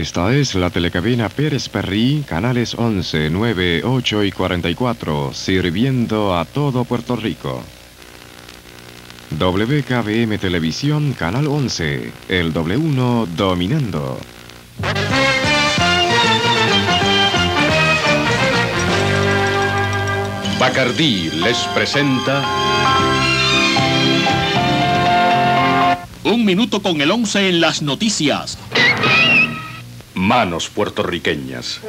Esta es la telecabina Pérez Perrí, canales 11, 9, 8 y 44, sirviendo a todo Puerto Rico. WKBM Televisión, canal 11, el W1 dominando. Bacardí les presenta Un minuto con el 11 en las noticias. Manos puertorriqueñas.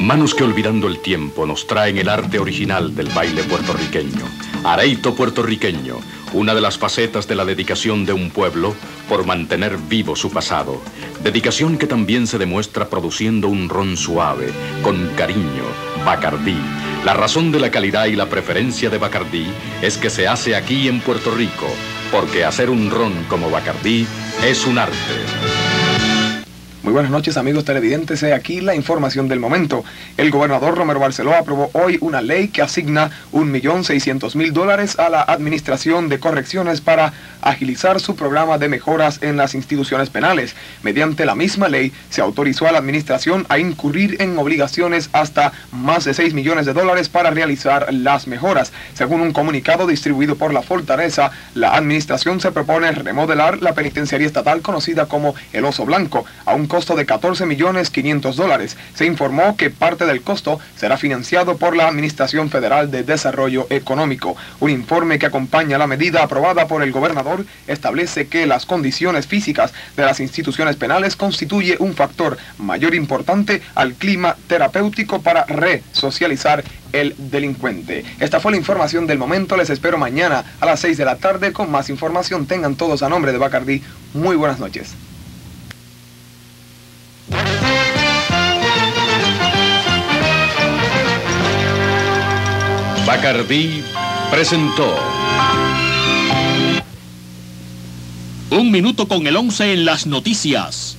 Manos que olvidando el tiempo nos traen el arte original del baile puertorriqueño. Areito puertorriqueño, una de las facetas de la dedicación de un pueblo por mantener vivo su pasado. Dedicación que también se demuestra produciendo un ron suave, con cariño, Bacardí. La razón de la calidad y la preferencia de Bacardí es que se hace aquí en Puerto Rico, porque hacer un ron como Bacardí es un arte. Muy buenas noches amigos televidentes, aquí la información del momento. El gobernador Romero Barceló aprobó hoy una ley que asigna 1.600.000 dólares a la Administración de Correcciones para agilizar su programa de mejoras en las instituciones penales. Mediante la misma ley se autorizó a la Administración a incurrir en obligaciones hasta más de 6 millones de dólares para realizar las mejoras. Según un comunicado distribuido por la Fortaleza, la Administración se propone remodelar la penitenciaría estatal conocida como El Oso Blanco costo de 14 millones 500 dólares. Se informó que parte del costo será financiado por la Administración Federal de Desarrollo Económico. Un informe que acompaña la medida aprobada por el gobernador establece que las condiciones físicas de las instituciones penales constituye un factor mayor importante al clima terapéutico para resocializar el delincuente. Esta fue la información del momento. Les espero mañana a las 6 de la tarde con más información. Tengan todos a nombre de Bacardí. Muy buenas noches. Bacardí presentó Un minuto con el 11 en las noticias.